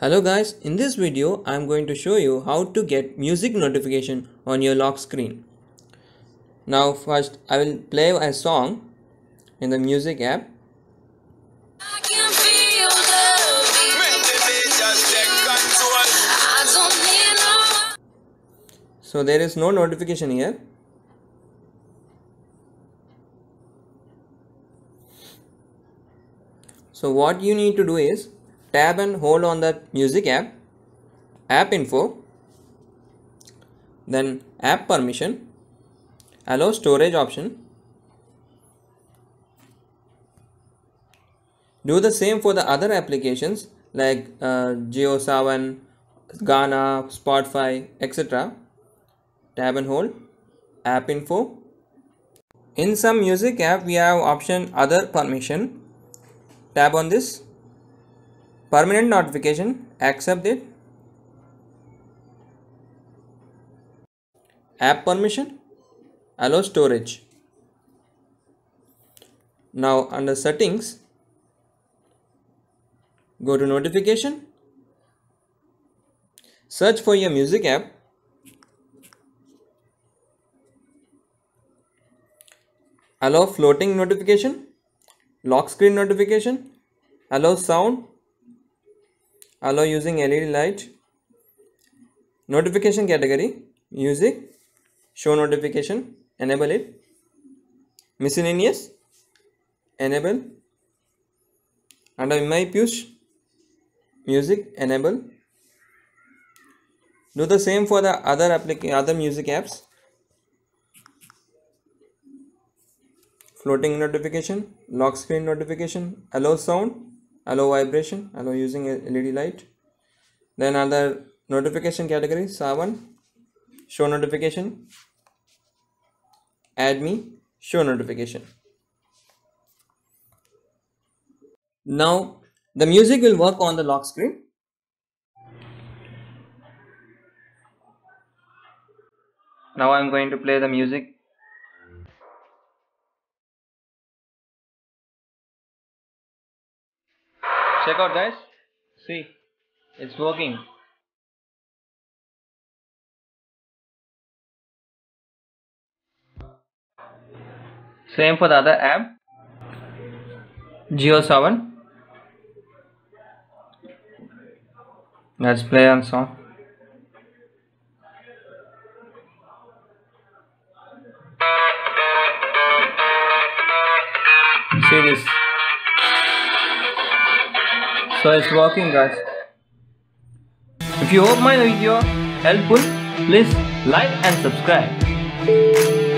Hello guys, in this video I am going to show you how to get music notification on your lock screen. Now first I will play a song in the music app. So there is no notification here. So what you need to do is tab and hold on the music app, app info, then app permission, allow storage option. Do the same for the other applications like uh, JioSaavn, Gaana, Spotify, etc. Tab and hold, app info. In some music app, we have option other permission. Tap on this. Permanent notification. Accept it. App permission. Allow storage. Now under settings go to notification. Search for your music app allow floating notification? Lock screen notification? Allow sound? Allow using LED light? Notification category? Music? Show notification? Enable it? Miscellaneous? Enable? Under Mi Push? Music? Enable? Do the same for the other applic other music apps floating notification lock screen notification allow sound allow vibration allow using led light. Then other notification category Saavn show notification add me show notification. Now the music will work on the lock screen. Now i'm going to play the music check out guys. See it's working. Same for the other app. Jio Saavn let's play on song. See this so it's working guys. If you hope my video helpful please like and subscribe